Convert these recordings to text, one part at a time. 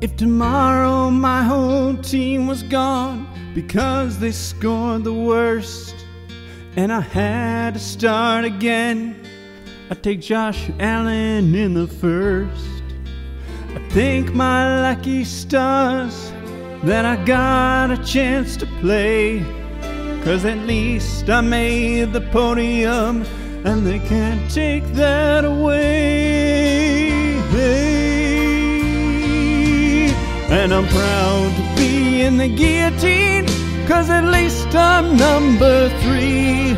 If tomorrow my whole team was gone because they scored the worst and I had to start again, I'd take Josh Allen in the first. I thank my lucky stars that I got a chance to play. Cause at least I made the podium and they can't take that away. And I'm proud to be in the guillotine, cause at least I'm number three.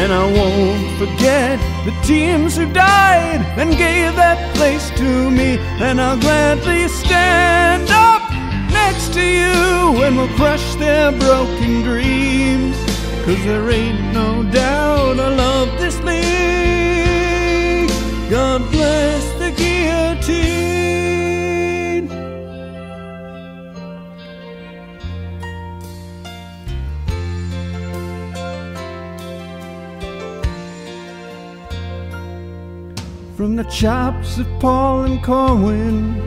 And I won't forget the teams who died and gave that place to me. And I'll gladly stand up next to you and we'll crush their broken dreams. Cause there ain't no doubt From the chops of Paul and Corwin,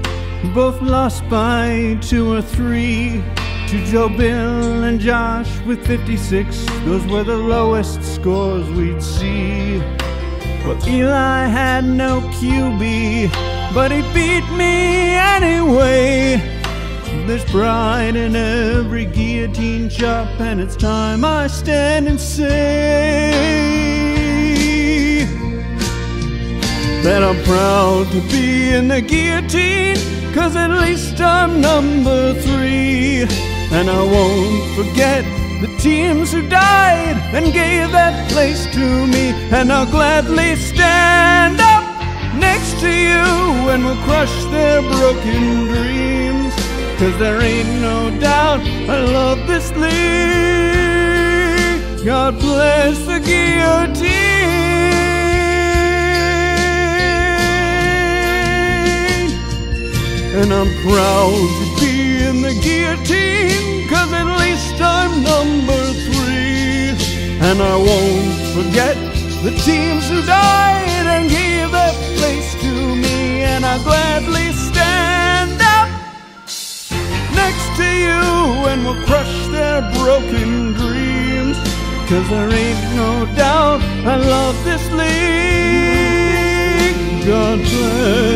both lost by two or three, to Joe Bill and Josh with 56, those were the lowest scores we'd see. Well, Eligh had no QB, but he beat me anyway. There's pride in every guillotine chop, and it's time I stand and say that I'm proud to be in the guillotine, cause at least I'm number three. And I won't forget the teams who died and gave that place to me. And I'll gladly stand up next to you and we'll crush their broken dreams. Cause there ain't no doubt I love this league. God bless the guillotine. And I'm proud to be in the guillotine, cause at least I'm number three. And I won't forget the teams who died and gave that place to me. And I gladly stand up next to you and we'll crush their broken dreams. Cause there ain't no doubt I love this league. God bless